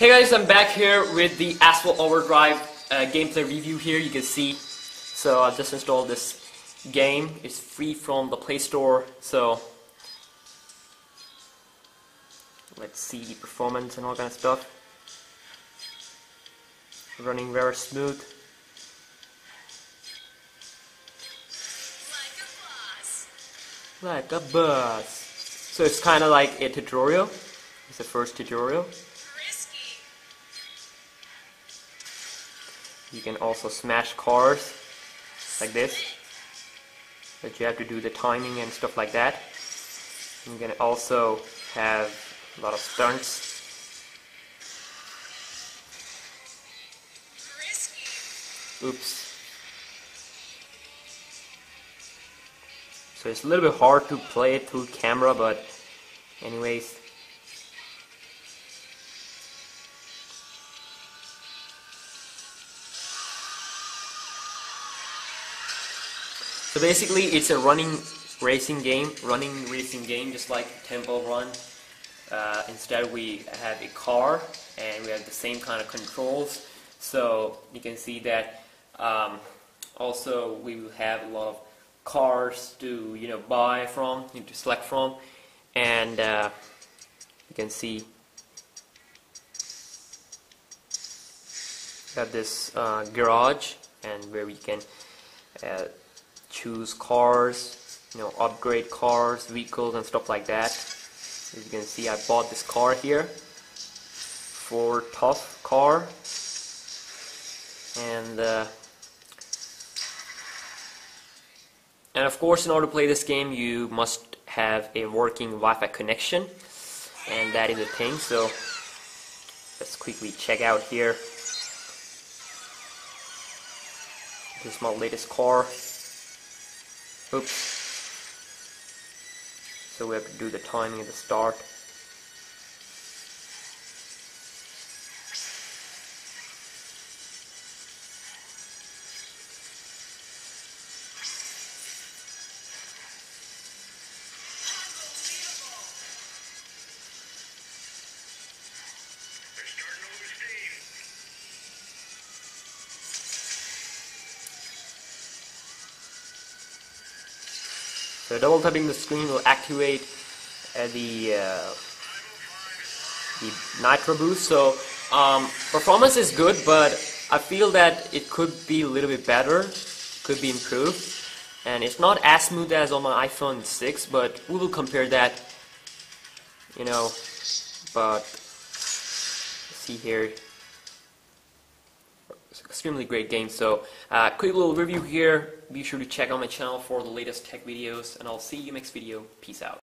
Hey guys, I'm back here with the Asphalt Overdrive uh, gameplay review here, you can see. So I just installed this game, it's free from the Play Store, so let's see the performance and all kind of stuff. Running very smooth. Like a bus. So it's kind of like a tutorial. It's the first tutorial. You can also smash cars like this. But you have to do the timing and stuff like that. You can also have a lot of stunts. Oops. So it's a little bit hard to play it through camera, but anyways, So basically it's a running racing game, running racing game just like Temple Run. Uh, instead we have a car and we have the same kind of controls. So you can see that um, also we will have a lot of cars to you know buy from, to select from, and uh, you can see got this uh, garage and where we can uh, choose cars, you know, upgrade cars, vehicles and stuff like that. As you can see, I bought this car here, Ford Tough car, and uh, and of course, in order to play this game, you must have a working Wi-Fi connection, and that is a thing. So let's quickly check out here. This is my latest car. Oops. So we have to do the timing at the start. So double tapping the screen will activate uh, the uh, the nitro boost. So um, performance is good, but I feel that it could be a little bit better, could be improved, and it's not as smooth as on my iPhone 6. But we will compare that, you know. But see here, it's extremely great game. So uh, quick little review here. Be sure to check out my channel for the latest tech videos and I'll see you next video. Peace out.